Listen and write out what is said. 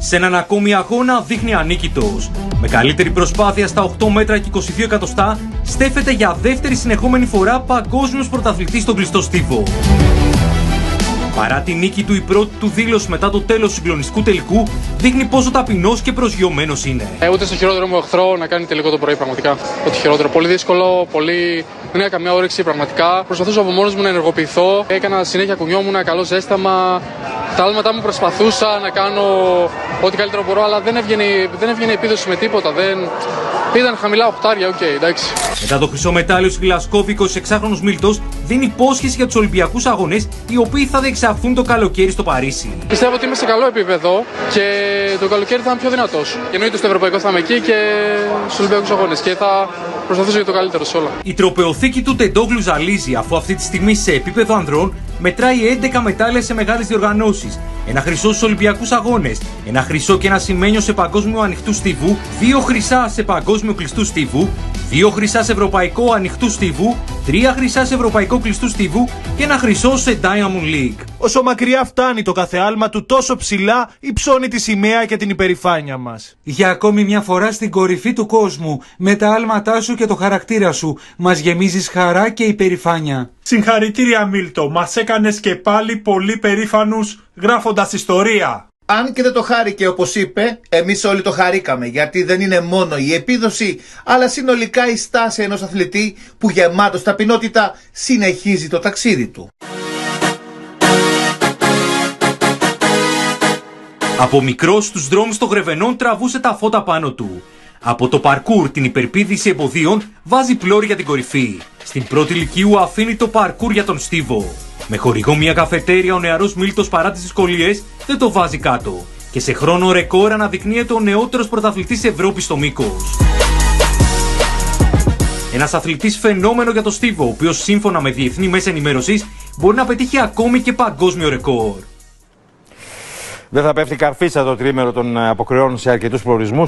Σε έναν ακόμη αγώνα δείχνει ανίκητος. Με καλύτερη προσπάθεια στα 8 μέτρα και 22 εκατοστά, στέφεται για δεύτερη συνεχόμενη φορά παγκόσμιος πρωταθλητής στον κλειστό στίβο. Παρά τη νίκη του, η πρώτη του δήλωση μετά το τέλος του συγκλονιστικού τελικού δείχνει πόσο ταπεινός και προσγειωμένος είναι. Ε, ούτε στο χειρότερο μου εχθρό να κάνει τελικό το πρωί, πραγματικά. Ό,τι χειρότερο. Πολύ δύσκολο, πολύ. Δεν είχα καμία όρεξη, πραγματικά. Προσπαθούσα από μόνος μου να ενεργοποιηθώ. Έκανα συνέχεια κουνιόμουν, καλό ζέσταμα. Τα άλματά μου προσπαθούσα να κάνω ό,τι καλύτερο μπορώ, αλλά δεν έβγαινε, δεν έβγαινε επίδοση με τίποτα. Δεν... Ήταν χαμηλά οχτάρια, οκ, okay, εντάξει. Μετά το χρυσό μετάλλιο στη Γλασκόβη, 26χρονος Μίλτος δίνει υπόσχεση για τους Ολυμπιακούς Αγώνες, οι οποίοι θα διεξαχθούν το καλοκαίρι στο Παρίσι. Πιστεύω ότι είμαι σε καλό επίπεδο και το καλοκαίρι θα είμαι πιο δυνατός. Και εννοείται στο Ευρωπαϊκό θα είμαι εκεί και στους Ολυμπιακούς Αγώνες. Και θα προσπαθήσω για το καλύτερο σε όλα. Η τροπαιοθήκη του Τεντόγλου ζαλίζει, αφού αυτή τη στιγμή σε επίπεδο ανδρών μετράει 11 μετάλλια σε μεγάλες διοργανώσεις. Ένα χρυσό στους Ολυμπιακούς Αγώνες, ένα χρυσό και ένα σημαίνιο σε παγκόσμιο ανοιχτού στίβου, δύο χρυσά σε παγκόσμιο κλειστού στίβου, δύο χρυσά σε ευρωπαϊκό ανοιχτού στίβου, τρία χρυσά σε ευρωπαϊκό κλειστού στίβου και ένα χρυσό σε Diamond League. Όσο μακριά φτάνει το κάθε άλμα του, τόσο ψηλά υψώνει τη σημαία και την υπερηφάνεια μας. Για ακόμη μια φορά στην κορυφή του κόσμου, με τα άλματά σου και το χαρακτήρα σου, μας γεμίζεις χαρά και υπερηφάνεια. Συγχαρητήρια Μίλτο, μας έκανες και πάλι πολύ περήφανους γράφοντας ιστορία. Αν και δεν το χάρηκε όπως είπε, εμείς όλοι το χαρήκαμε γιατί δεν είναι μόνο η επίδοση αλλά συνολικά η στάση ενός αθλητή που γεμάτος ταπεινότητα συνεχίζει το ταξίδι του. Από μικρός στους δρόμους των Γρεβενών τραβούσε τα φώτα πάνω του. Από το παρκούρ την υπερπίδηση εμποδίων βάζει πλώρη για την κορυφή. Στην πρώτη ηλικίου αφήνει το παρκούρ για τον Στίβο. Με χορηγό μια καφετέρια ο νεαρός Μίλτος παρά τις δυσκολίες δεν το βάζει κάτω. Και σε χρόνο ρεκόρ αναδεικνύεται ο νεότερος πρωταθλητής Ευρώπης στο μήκος. Ένας αθλητής φαινόμενο για το Στίβο, ο οποίος σύμφωνα με διεθνή μέσα ενημέρωσης μπορεί να πετύχει ακόμη και παγκόσμιο ρεκόρ. Δεν θα πέφτει καρφίτσα το τρίμερο των αποκριών σε αρκετούς προορισμούς.